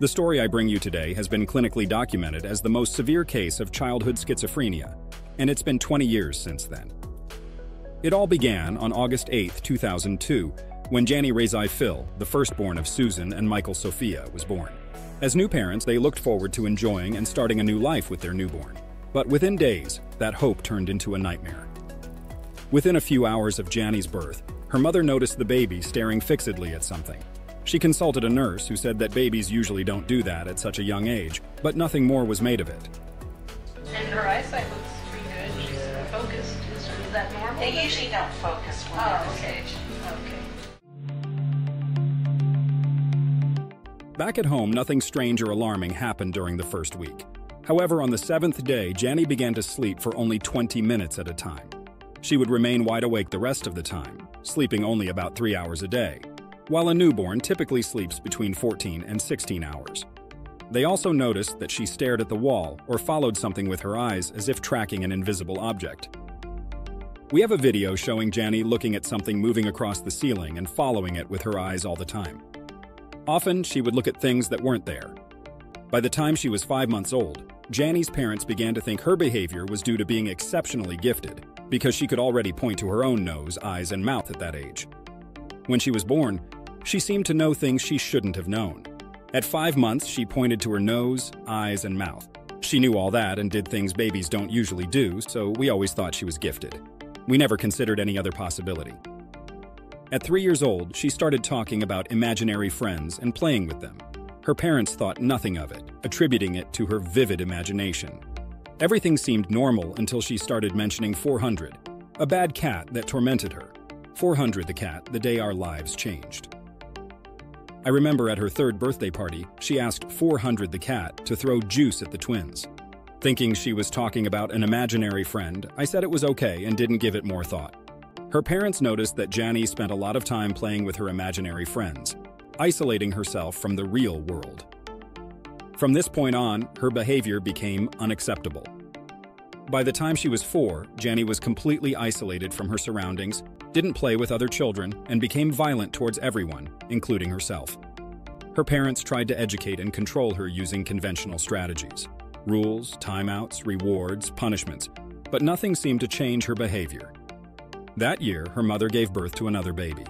The story I bring you today has been clinically documented as the most severe case of childhood schizophrenia, and it's been 20 years since then. It all began on August 8, 2002, when January Schofield, the firstborn of Susan and Michael Schofield, was born. As new parents, they looked forward to enjoying and starting a new life with their newborn. But within days, that hope turned into a nightmare. Within a few hours of Jani's birth, her mother noticed the baby staring fixedly at something. She consulted a nurse who said that babies usually don't do that at such a young age, but nothing more was made of it. And her eyesight looks pretty good. She's focused. Is, is that normal? They usually don't focus when they're Oh, okay. age. Okay. Back at home, nothing strange or alarming happened during the first week. However, on the seventh day, Jani began to sleep for only 20 minutes at a time. She would remain wide awake the rest of the time, sleeping only about three hours a day, while a newborn typically sleeps between 14 and 16 hours. They also noticed that she stared at the wall or followed something with her eyes as if tracking an invisible object. We have a video showing Jani looking at something moving across the ceiling and following it with her eyes all the time. Often, she would look at things that weren't there. By the time she was five months old, Jani's parents began to think her behavior was due to being exceptionally gifted, because she could already point to her own nose, eyes, and mouth at that age. When she was born, she seemed to know things she shouldn't have known. At five months, she pointed to her nose, eyes, and mouth. She knew all that and did things babies don't usually do, so we always thought she was gifted. We never considered any other possibility. At three years old, she started talking about imaginary friends and playing with them. Her parents thought nothing of it, attributing it to her vivid imagination. Everything seemed normal until she started mentioning 400, a bad cat that tormented her. 400 the cat, the day our lives changed. I remember at her third birthday party, she asked 400 the cat to throw juice at the twins. Thinking she was talking about an imaginary friend, I said it was okay and didn't give it more thought. Her parents noticed that Jani spent a lot of time playing with her imaginary friends, isolating herself from the real world. From this point on, her behavior became unacceptable. By the time she was four, Jani was completely isolated from her surroundings, didn't play with other children, and became violent towards everyone, including herself. Her parents tried to educate and control her using conventional strategies rules, timeouts, rewards, punishments, but nothing seemed to change her behavior. That year, her mother gave birth to another baby.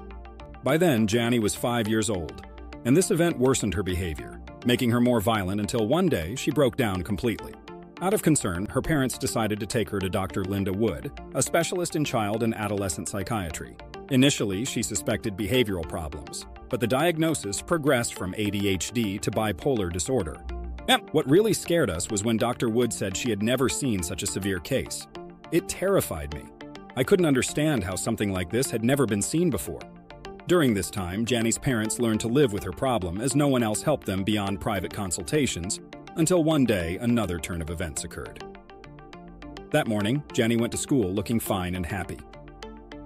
By then, Jani was five years old, and this event worsened her behavior, making her more violent until one day she broke down completely. Out of concern, her parents decided to take her to Dr. Linda Wood, a specialist in child and adolescent psychiatry. Initially, she suspected behavioral problems, but the diagnosis progressed from ADHD to bipolar disorder. Yep, what really scared us was when Dr. Wood said she had never seen such a severe case. It terrified me. I couldn't understand how something like this had never been seen before. During this time, Jani's parents learned to live with her problem as no one else helped them beyond private consultations, until one day another turn of events occurred. That morning, Jani went to school looking fine and happy.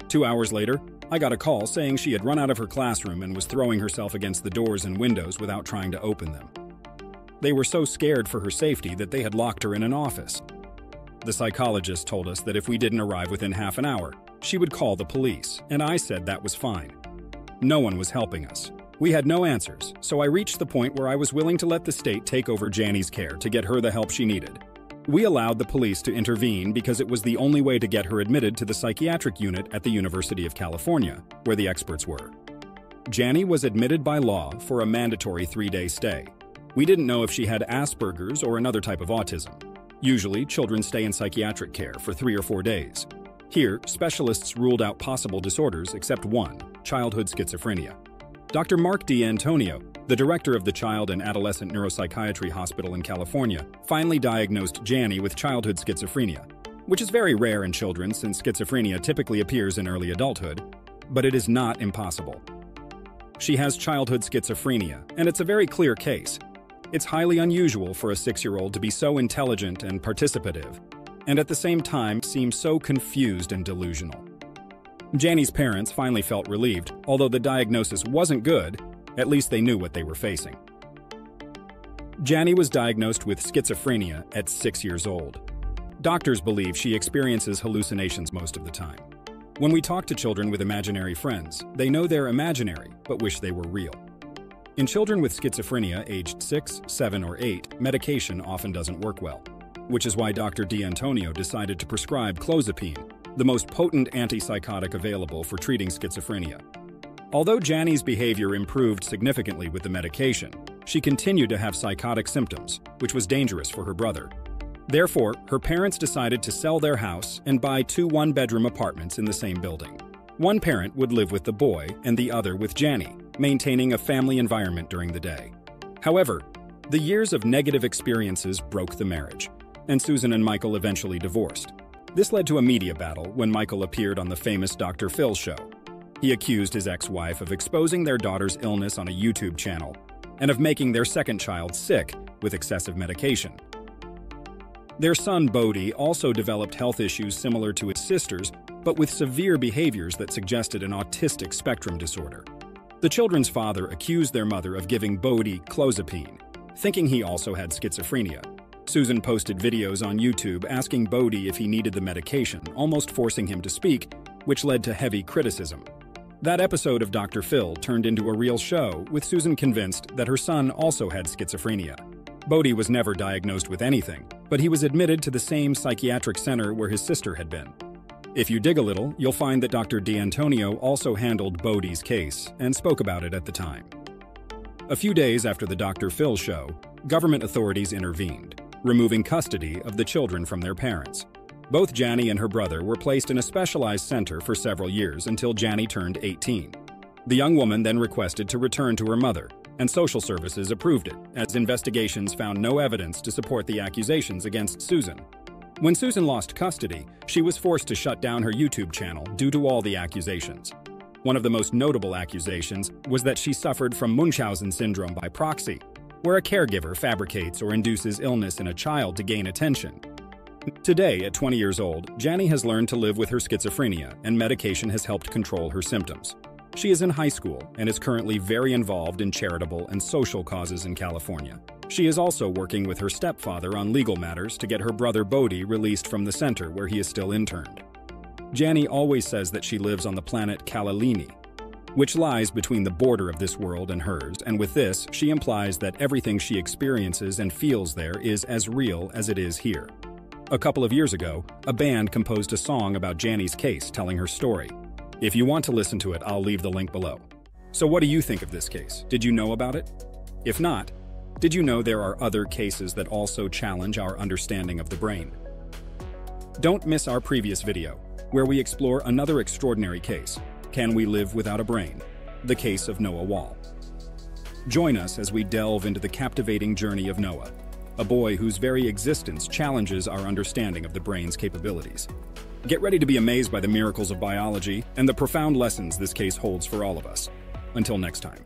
Two hours later, I got a call saying she had run out of her classroom and was throwing herself against the doors and windows without trying to open them. They were so scared for her safety that they had locked her in an office. The psychologist told us that if we didn't arrive within half an hour, she would call the police, and I said that was fine. No one was helping us. We had no answers, so I reached the point where I was willing to let the state take over Jani's care to get her the help she needed. We allowed the police to intervene because it was the only way to get her admitted to the psychiatric unit at the University of California, where the experts were. Jani was admitted by law for a mandatory three day stay. We didn't know if she had Asperger's or another type of autism. Usually, children stay in psychiatric care for three or four days. Here, specialists ruled out possible disorders except one childhood schizophrenia. Dr. Mark DeAntonio, the director of the Child and Adolescent Neuropsychiatry Hospital in California, finally diagnosed Jani with childhood schizophrenia, which is very rare in children since schizophrenia typically appears in early adulthood, but it is not impossible. She has childhood schizophrenia, and it's a very clear case. It's highly unusual for a six year old to be so intelligent and participative, and at the same time seem so confused and delusional. Jani's parents finally felt relieved, although the diagnosis wasn't good, at least they knew what they were facing. Jani was diagnosed with schizophrenia at six years old. Doctors believe she experiences hallucinations most of the time. When we talk to children with imaginary friends, they know they're imaginary but wish they were real. In children with schizophrenia aged 6, 7, or 8, medication often doesn't work well, which is why Dr. DeAntonio decided to prescribe clozapine, the most potent antipsychotic available for treating schizophrenia. Although Jani's behavior improved significantly with the medication, she continued to have psychotic symptoms, which was dangerous for her brother. Therefore, her parents decided to sell their house and buy two one-bedroom apartments in the same building. One parent would live with the boy and the other with Janny, maintaining a family environment during the day. However, the years of negative experiences broke the marriage, and Susan and Michael eventually divorced. This led to a media battle when Michael appeared on the famous Dr. Phil show. He accused his ex-wife of exposing their daughter's illness on a YouTube channel and of making their second child sick with excessive medication. Their son Bodhi also developed health issues similar to his sister's, but with severe behaviors that suggested an autistic spectrum disorder. The children's father accused their mother of giving Bodhi clozapine, thinking he also had schizophrenia. Susan posted videos on YouTube asking Bodhi if he needed the medication, almost forcing him to speak, which led to heavy criticism. That episode of Dr. Phil turned into a real show, with Susan convinced that her son also had schizophrenia. Bodhi was never diagnosed with anything, but he was admitted to the same psychiatric center where his sister had been. If you dig a little, you'll find that Dr. DeAntonio also handled Bodhi's case and spoke about it at the time. A few days after the Dr. Phil show, government authorities intervened, removing custody of the children from their parents. Both Jani and her brother were placed in a specialized center for several years until Jani turned 18. The young woman then requested to return to her mother, and social services approved it, as investigations found no evidence to support the accusations against Susan. When Susan lost custody, she was forced to shut down her YouTube channel due to all the accusations. One of the most notable accusations was that she suffered from Munchausen syndrome by proxy, where a caregiver fabricates or induces illness in a child to gain attention. Today, at 20 years old, Jani has learned to live with her schizophrenia, and medication has helped control her symptoms. She is in high school and is currently very involved in charitable and social causes in California. She is also working with her stepfather on legal matters to get her brother Bodhi released from the center where he is still interned. Jani always says that she lives on the planet Calalini, which lies between the border of this world and hers, and with this, she implies that everything she experiences and feels there is as real as it is here. A couple of years ago, a band composed a song about Jani's case telling her story. If you want to listen to it, I'll leave the link below. So what do you think of this case? Did you know about it? If not, did you know there are other cases that also challenge our understanding of the brain? Don't miss our previous video, where we explore another extraordinary case, Can We Live Without a Brain? The case of Noah Wall. Join us as we delve into the captivating journey of Noah, a boy whose very existence challenges our understanding of the brain's capabilities. Get ready to be amazed by the miracles of biology and the profound lessons this case holds for all of us. Until next time.